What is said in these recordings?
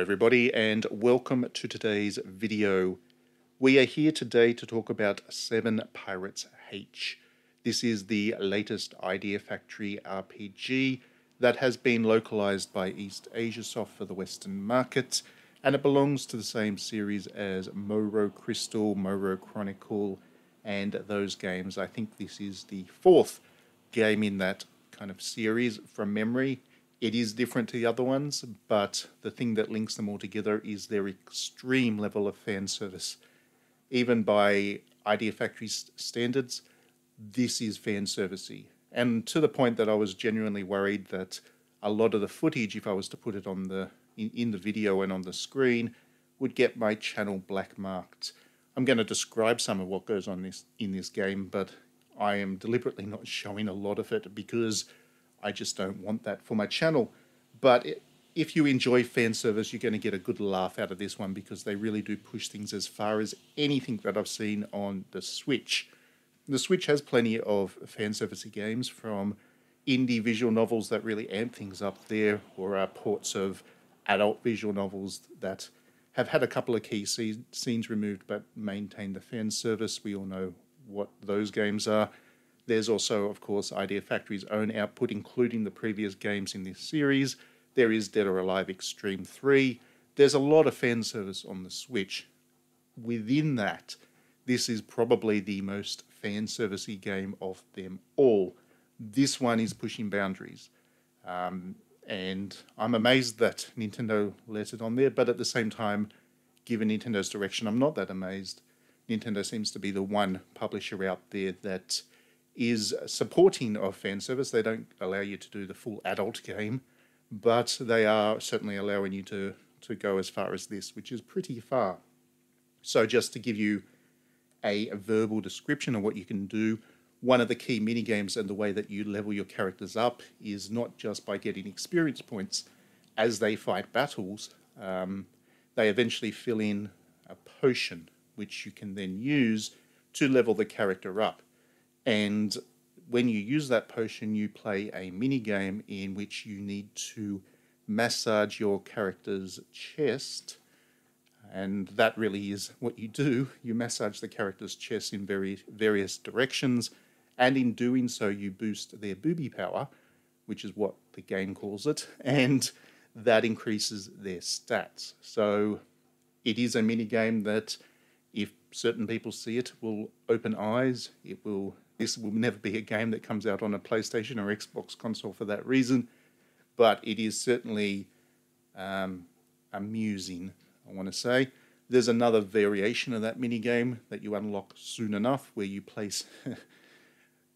everybody, and welcome to today's video. We are here today to talk about Seven Pirates H. This is the latest Idea Factory RPG that has been localized by eastasiasoft for the Western market, and it belongs to the same series as Moero Crystal, Moero Chronicle, and those games. I think this is the fourth game in that kind of series from memory. It is different to the other ones, but the thing that links them all together is their extreme level of fan service. Even by Idea Factory standards, this is fan servicey. And to the point that I was genuinely worried that a lot of the footage, if I was to put it on the in, in the video and on the screen, would get my channel black marked. I'm going to describe some of what goes on this in this game, but I am deliberately not showing a lot of it because I just don't want that for my channel. But if you enjoy fan service, you're going to get a good laugh out of this one because they really do push things as far as anything that I've seen on the Switch. The Switch has plenty of fan servicey games from indie visual novels that really amp things up there, or uh, ports of adult visual novels that have had a couple of key scenes removed but maintain the fan service. We all know what those games are. There's also, of course, Idea Factory's own output, including the previous games in this series. There is Dead or Alive Extreme 3. There's a lot of fan service on the Switch. Within that, this is probably the most fan servicey game of them all. This one is pushing boundaries. Um, and I'm amazed that Nintendo let it on there, but at the same time, given Nintendo's direction, I'm not that amazed. Nintendo seems to be the one publisher out there that is supporting of fan service. They don't allow you to do the full adult game, but they are certainly allowing you to, to go as far as this, which is pretty far. So just to give you a, verbal description of what you can do, one of the key mini games and the way that you level your characters up is not just by getting experience points as they fight battles. Um, they eventually fill in a potion, which you can then use to level the character up. And when you use that potion, you play a mini game in which you need to massage your character's chest. And that really is what you do. You massage the character's chest in very various directions, and in doing so, you boost their booby power, which is what the game calls it, and that increases their stats. So it is a mini game that, if certain people see it, will open eyes. It will this will never be a game that comes out on a PlayStation or Xbox console for that reason, but it is certainly um, amusing, I want to say. There's another variation of that mini game that you unlock soon enough where you place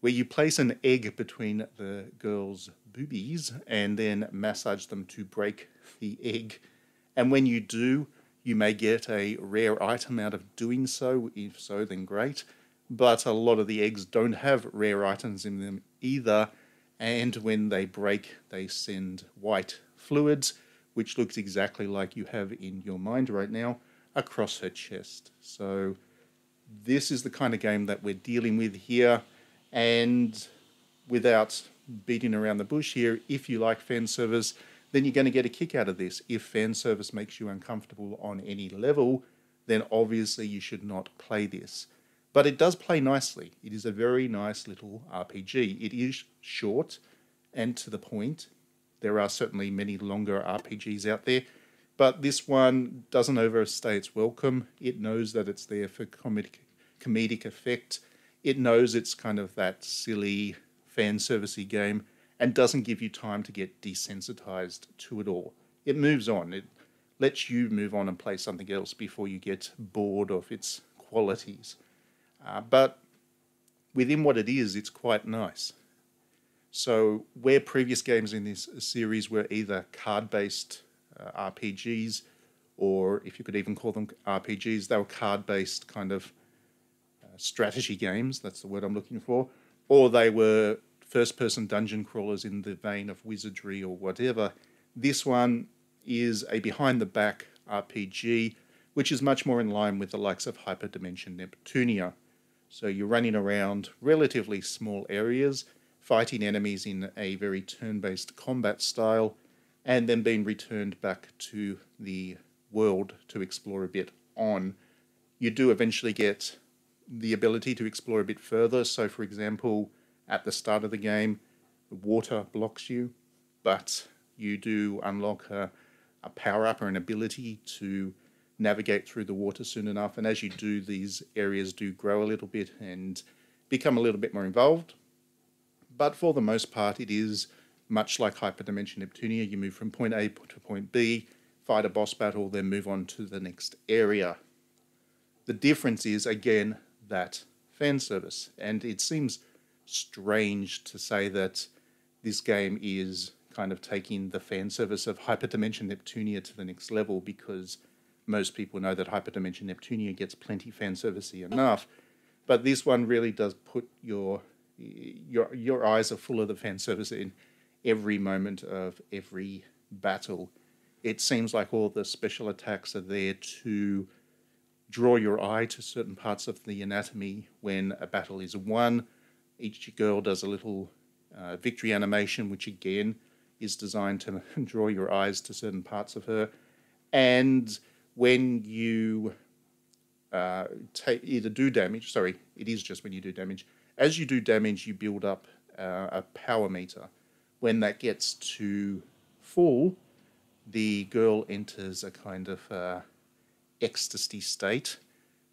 where you place an egg between the girl's boobies and then massage them to break the egg. And when you do, you may get a rare item out of doing so. If so, then great but a lot of the eggs don't have rare items in them either. And when they break, they send white fluids, which looks exactly like you have in your mind right now, across her chest. So, this is the kind of game that we're dealing with here. And without beating around the bush here, if you like fan service, then you're going to get a kick out of this. If fan service makes you uncomfortable on any level, then obviously you should not play this. But it does play nicely. It is a very nice little RPG. It is short and to the point. There are certainly many longer RPGs out there, but this one doesn't overstay its welcome. It knows that it's there for comedic, comedic effect. It knows it's kind of that silly fan servicey game and doesn't give you time to get desensitized to it all. It moves on. It lets you move on and play something else before you get bored of its qualities. Uh, but within what it is, it's quite nice. So, where previous games in this series were either card based uh, RPGs, or if you could even call them RPGs, they were card based kind of uh, strategy games, that's the word I'm looking for, or they were first person dungeon crawlers in the vein of wizardry or whatever. This one is a behind the back RPG, which is much more in line with the likes of Hyperdimension Neptunia. So you're running around relatively small areas, fighting enemies in a very turn based combat style. and then being returned back to the world to explore a bit on. You do eventually get the ability to explore a bit further. So, for example, at the start of the game, water blocks you, but you do unlock a, a power up or an ability to navigate through the water soon enough. And as you do, these areas do grow a little bit and become a little bit more involved. But for the most part, it is much like Hyperdimension Neptunia. You move from point A to point B, fight a boss battle, then move on to the next area. The difference is, again, that fan service. And it seems strange to say that this game is kind of taking the fan service of Hyperdimension Neptunia to the next level because most people know that Hyperdimension Neptunia gets plenty fan servicey enough. But this one really does put your your your eyes are full of the fan service in every moment of every battle. It seems like all the special attacks are there to draw your eye to certain parts of the anatomy when a battle is won. Each girl does a little uh, victory animation, which again is designed to draw your eyes to certain parts of her. And when you uh, either do damage, sorry, it is just when you do damage. As you do damage, you build up uh, a power meter. When that gets to full, the girl enters a kind of uh, ecstasy state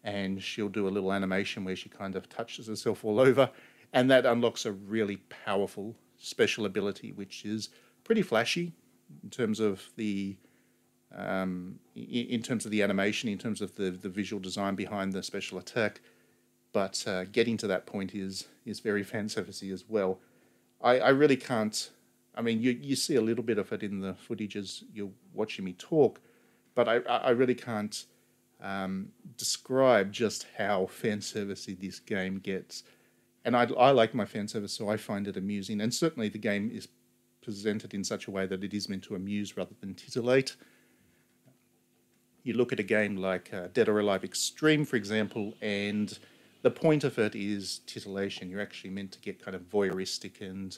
and she'll do a little animation where she kind of touches herself all over and that unlocks a really powerful special ability which is pretty flashy in terms of the um, in, terms of the animation, in terms of the, the visual design behind the special attack. But uh, getting to that point is is very fan servicey as well. I, I really can't. I mean, you, you see a little bit of it in the footage as you're watching me talk, but I, I really can't um, describe just how fan servicey this game gets. And I, I like my fan service, so I find it amusing. And certainly the game is presented in such a way that it is meant to amuse rather than titillate. You look at a game like uh, Dead or Alive Extreme, for example, and the point of it is titillation. You're actually meant to get kind of voyeuristic and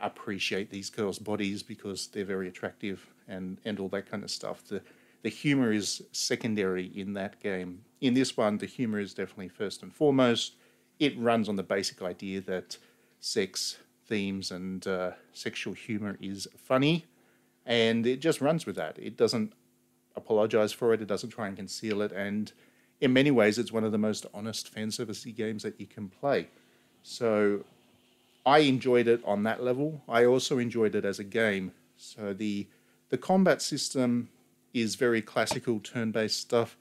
appreciate these girls' bodies because they're very attractive and, and all that kind of stuff. The, the humor is secondary in that game. In this one, the humor is definitely first and foremost. It runs on the basic idea that sex themes and uh, sexual humor is funny, and it just runs with that. It doesn't apologize for it, it doesn't try and conceal it, and in many ways, it's one of the most honest fan servicey games that you can play. So I enjoyed it on that level. I also enjoyed it as a game. So the the combat system is very classical turn-based stuff.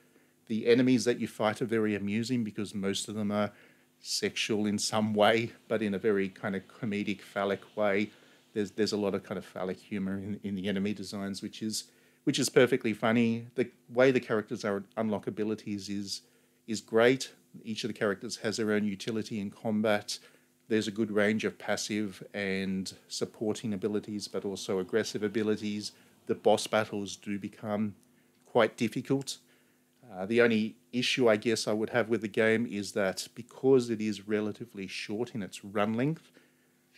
The enemies that you fight are very amusing because most of them are sexual in some way, but in a very kind of comedic, phallic way. There's there's a lot of kind of phallic humor in, in the enemy designs, which is which is perfectly funny. The way the characters are unlock abilities is is great. Each of the characters has their own utility in combat. There's a good range of passive and supporting abilities, but also aggressive abilities. The boss battles do become quite difficult. Uh, the only issue I guess I would have with the game is that because it is relatively short in its run length,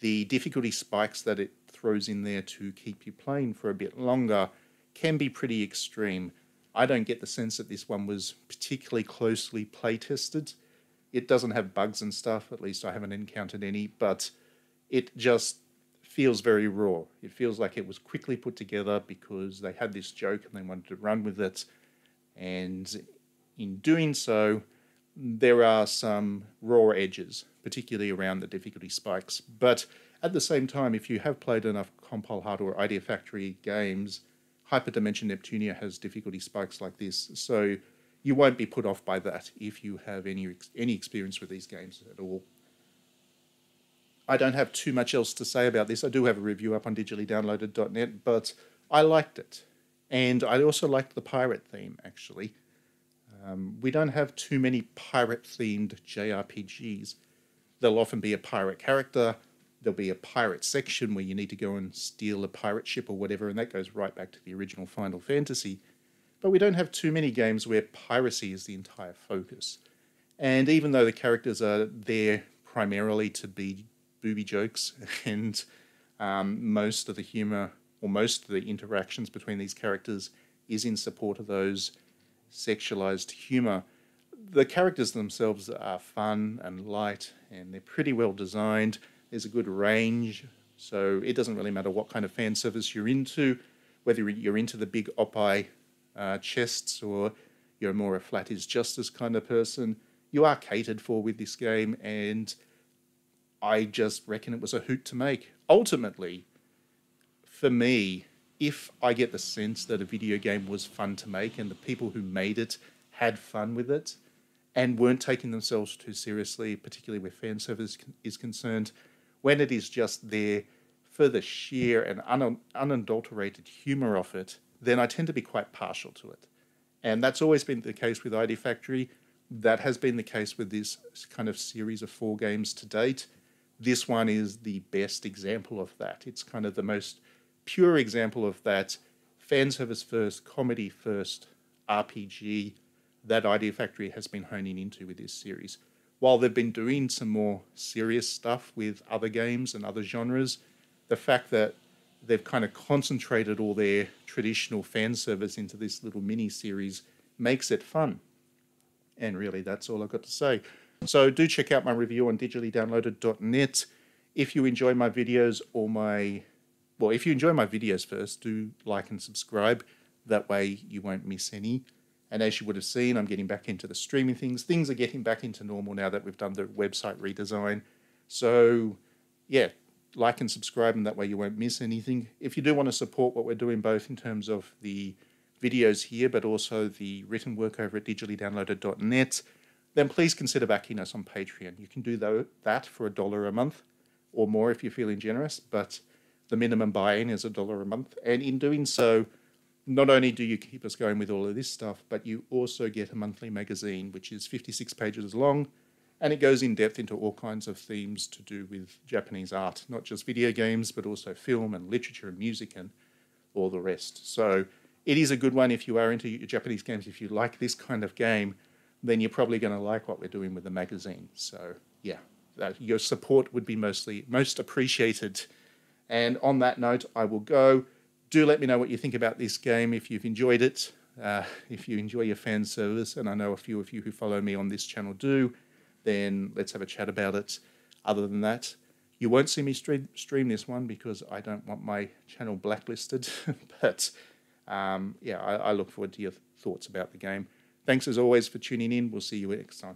the difficulty spikes that it throws in there to keep you playing for a bit longer can be pretty extreme. I don't get the sense that this one was particularly closely play tested. It doesn't have bugs and stuff, at least I haven't encountered any, but it just feels very raw. It feels like it was quickly put together because they had this joke and they wanted to run with it and in doing so, there are some raw edges, particularly around the difficulty spikes. But at the same time, if you have played enough Compile Heart or Idea Factory games, Hyperdimension Neptunia has difficulty spikes like this. So you won't be put off by that if you have any any experience with these games at all. I don't have too much else to say about this. I do have a review up on digitallydownloaded.net, but I liked it. And I also liked the pirate theme, actually. Um, we don't have too many pirate themed JRPGs. There'll often be a pirate character, there'll be a pirate section where you need to go and steal a pirate ship or whatever, and that goes right back to the original Final Fantasy. But we don't have too many games where piracy is the entire focus. And even though the characters are there primarily to be booby jokes and um, most of the humor or most of the interactions between these characters is in support of those sexualized humor. The characters themselves are fun and light, and they're pretty well designed. There's a good range, so it doesn't really matter what kind of fan service you're into, whether you're into the big oppai uh, chests or you're more a flat is justice kind of person. You are catered for with this game, and I just reckon it was a hoot to make. Ultimately, for me, if I get the sense that a video game was fun to make and the people who made it had fun with it and weren't taking themselves too seriously, particularly where fan service is concerned, when it is just there for the sheer and un- unadulterated humour of it, then I tend to be quite partial to it. And that's always been the case with Idea Factory. That has been the case with this kind of series of four games to date. This one is the best example of that. It's kind of the most pure example of that fan service first, comedy first RPG that Idea Factory has been honing into with this series. While they've been doing some more serious stuff with other games and other genres, the fact that they've kind of concentrated all their traditional fan service into this little mini series makes it fun. And really, that's all I've got to say. So, do check out my review on digitallydownloaded.net. If you enjoy my videos or my well, if you enjoy my videos first, do like and subscribe. That way you won't miss any. And as you would have seen, I'm getting back into the streaming things. Things are getting back into normal now that we've done the website redesign. So, yeah, like and subscribe, and that way you won't miss anything. If you do want to support what we're doing, both in terms of the videos here, but also the written work over at digitallydownloaded.net, then please consider backing us on Patreon. You can do that for a dollar a month or more if you're feeling generous, but the minimum buy-in is a dollar a month. And in doing so, not only do you keep us going with all of this stuff, but you also get a monthly magazine, which is 56 pages long, and it goes in depth into all kinds of themes to do with Japanese art, not just video games, but also film and literature and music and all the rest. So it is a good one if you are into Japanese games. If you like this kind of game, then you're probably going to like what we're doing with the magazine. So yeah, your support would be mostly most appreciated. And on that note, I will go. Do let me know what you think about this game if you've enjoyed it. Uh, if you enjoy your fan service, and I know a few of you who follow me on this channel do, then let's have a chat about it. Other than that, you won't see me stream, stream this one because I don't want my channel blacklisted. but um, yeah, I, I look forward to your thoughts about the game. Thanks as always for tuning in. We'll see you next time.